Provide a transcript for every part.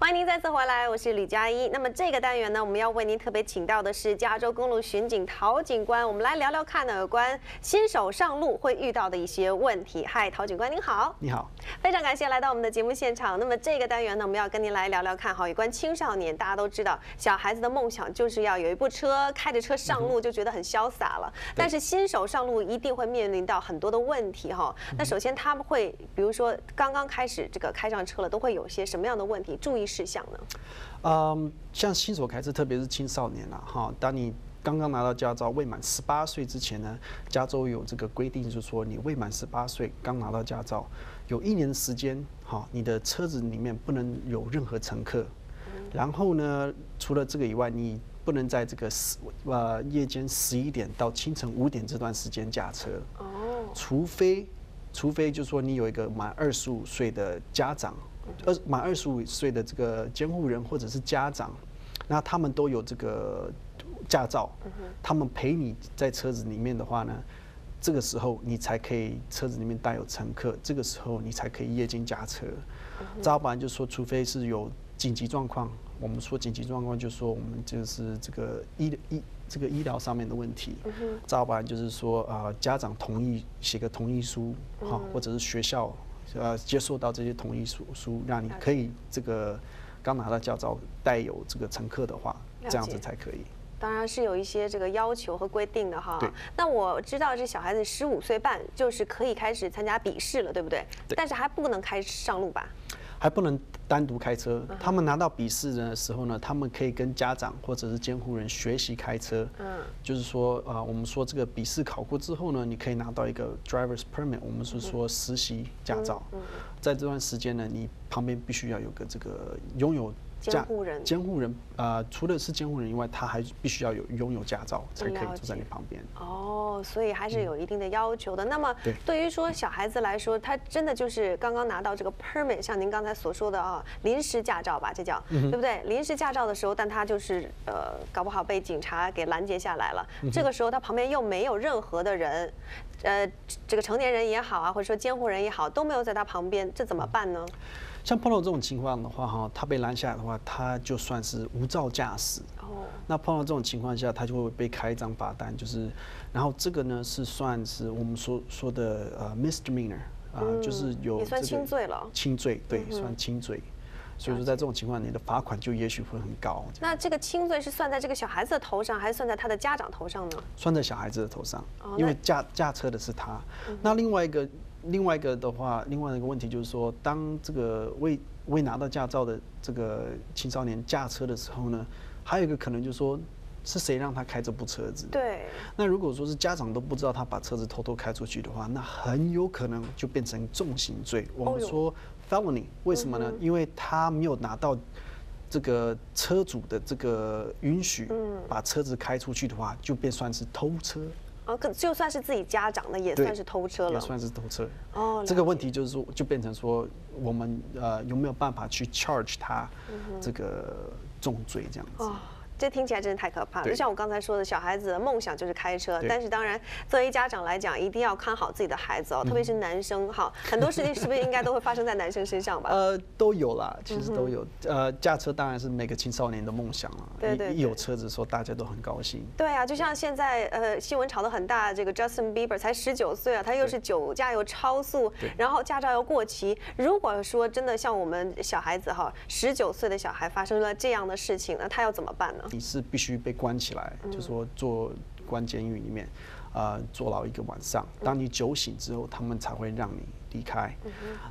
欢迎您再次回来，我是李佳一。那么这个单元呢，我们要为您特别请到的是加州公路巡警陶警官，我们来聊聊看呢有关新手上路会遇到的一些问题。嗨，陶警官您好，你好，非常感谢来到我们的节目现场。那么这个单元呢，我们要跟您来聊聊看，哈，有关青少年，大家都知道，小孩子的梦想就是要有一部车，开着车上路就觉得很潇洒了。但是新手上路一定会面临到很多的问题，哈。那首先他们会，比如说刚刚开始这个开上车了，都会有些什么样的问题？注意事项呢？嗯，像新手开车，特别是青少年啦，哈，当你刚刚拿到驾照、未满十八岁之前呢，加州有这个规定，就是说你未满十八岁刚拿到驾照，有一年的时间，哈，你的车子里面不能有任何乘客。然后呢，除了这个以外，你不能在这个十呃夜间十一点到清晨五点这段时间驾车。哦。除非，除非就是说你有一个满二十五岁的家长。二满二十五岁的这个监护人或者是家长，那他们都有这个驾照，他们陪你在车子里面的话呢，这个时候你才可以车子里面带有乘客，这个时候你才可以夜间驾车。早班就说，除非是有紧急状况，我们说紧急状况，就说我们就是这个医医这个医疗上面的问题。早班就是说啊，家长同意写个同意书，哈，或者是学校。呃，接受到这些同意书书，让你可以这个刚拿到驾照带有这个乘客的话，这样子才可以。当然是有一些这个要求和规定的哈。对。那我知道这小孩子十五岁半就是可以开始参加笔试了，对不对？对。但是还不能开上路吧？还不能单独开车。他们拿到笔试的时候呢，他们可以跟家长或者是监护人学习开车。嗯。就是说，啊，我们说这个笔试考过之后呢，你可以拿到一个 driver's permit，我们是说实习驾照。嗯。在这段时间呢，你旁边必须要有个这个拥有。监护人，监护人，呃，除了是监护人以外，他还必须要有拥有驾照，才可以坐在你旁边。哦，所以还是有一定的要求的。那么，对于说小孩子来说，他真的就是刚刚拿到这个 permit，像您刚才所说的啊，临时驾照吧，这叫对不对？临时驾照的时候，但他就是呃，搞不好被警察给拦截下来了。这个时候，他旁边又没有任何的人，呃，这个成年人也好啊，或者说监护人也好，都没有在他旁边，这怎么办呢？像碰到这种情况的话，哈，他被拦下来的话，他就算是无照驾驶。哦。那碰到这种情况下，他就会被开一张罚单，就是，然后这个呢是算是我们所说的呃 misdemeanor 啊，就是有也算轻罪了。轻罪，对，算轻罪。所以说在这种情况，你的罚款就也许会很高。那这个轻罪是算在这个小孩子的头上，还是算在他的家长头上呢？算在小孩子的头上，因为驾驾车的是他。那另外一个。另外一个的话，另外一个问题就是说，当这个未未拿到驾照的这个青少年驾车的时候呢，还有一个可能就是说，是谁让他开这部车子？对。那如果说是家长都不知道他把车子偷偷开出去的话，那很有可能就变成重刑罪。我们说 felony，为什么呢？因为他没有拿到这个车主的这个允许，把车子开出去的话，就变算是偷车。哦，可就算是自己家长的，也算是偷车了。也算是偷车。哦，这个问题就是说，就变成说，我们呃有没有办法去 charge 他这个重罪这样子？这听起来真的太可怕了。就像我刚才说的，小孩子的梦想就是开车，但是当然，作为家长来讲，一定要看好自己的孩子哦，特别是男生哈。很多事情是不是应该都会发生在男生身上吧？呃，都有啦，其实都有。呃，驾车当然是每个青少年的梦想了。对对。一有车子的时候，大家都很高兴。对啊，就像现在呃新闻炒得很大，这个 Justin Bieber 才十九岁啊，他又是酒驾又超速，然后驾照又过期。如果说真的像我们小孩子哈，十九岁的小孩发生了这样的事情，那他要怎么办呢？你是必须。被关起来，就说坐关监狱里面，呃，坐牢一个晚上。当你酒醒之后，他们才会让你离开。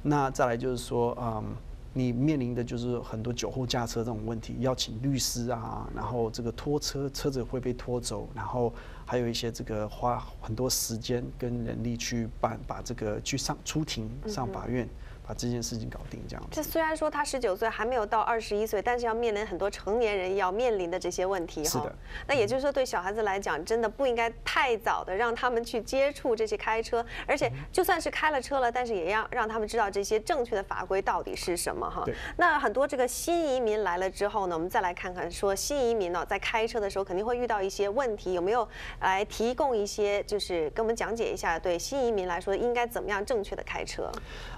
那再来就是说，嗯，你面临的就是很多酒后驾车这种问题，要请律师啊，然后这个拖车，车子会被拖走，然后还有一些这个花很多时间跟人力去办，把这个去上出庭上法院。把这件事情搞定，这样。这虽然说他十九岁还没有到二十一岁，但是要面临很多成年人要面临的这些问题哈。是的。那也就是说，对小孩子来讲，真的不应该太早的让他们去接触这些开车，而且就算是开了车了，但是也要让他们知道这些正确的法规到底是什么哈。那很多这个新移民来了之后呢，我们再来看看说新移民呢在开车的时候肯定会遇到一些问题，有没有来提供一些就是跟我们讲解一下，对新移民来说应该怎么样正确的开车？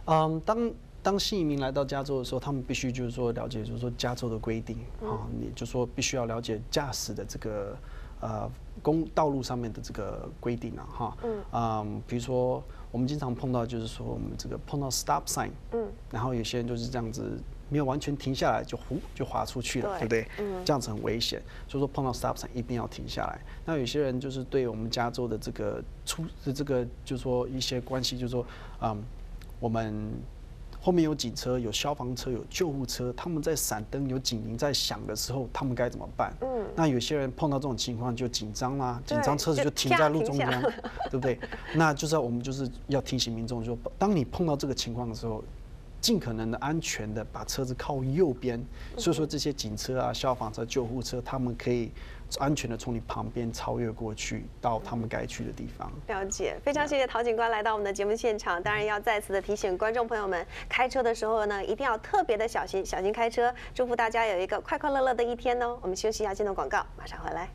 嗯，当当新移民来到加州的时候，他们必须就是说了解，就是说加州的规定啊，你就说必须要了解驾驶的这个呃公道路上面的这个规定啊，哈，嗯，比如说我们经常碰到就是说我们这个碰到 stop sign，嗯，然后有些人就是这样子没有完全停下来就呼就滑出去了，对不对？嗯，这样子很危险，所以说碰到 stop sign 一定要停下来。那有些人就是对我们加州的这个出的这个就是说一些关系，就是说，嗯，我们。后面有警车、有消防车、有救护车，他们在闪灯、有警铃在响的时候，他们该怎么办？嗯，那有些人碰到这种情况就紧张啦，紧张车子就停在路中间，对不对？那就是我们就是要提醒民众，就当你碰到这个情况的时候。尽可能的安全的把车子靠右边，所以说这些警车啊、消防车、救护车，他们可以安全的从你旁边超越过去，到他们该去的地方。了解，非常谢谢陶警官来到我们的节目现场。当然要再次的提醒观众朋友们，开车的时候呢，一定要特别的小心，小心开车。祝福大家有一个快快乐乐的一天哦。我们休息一下，进入广告，马上回来。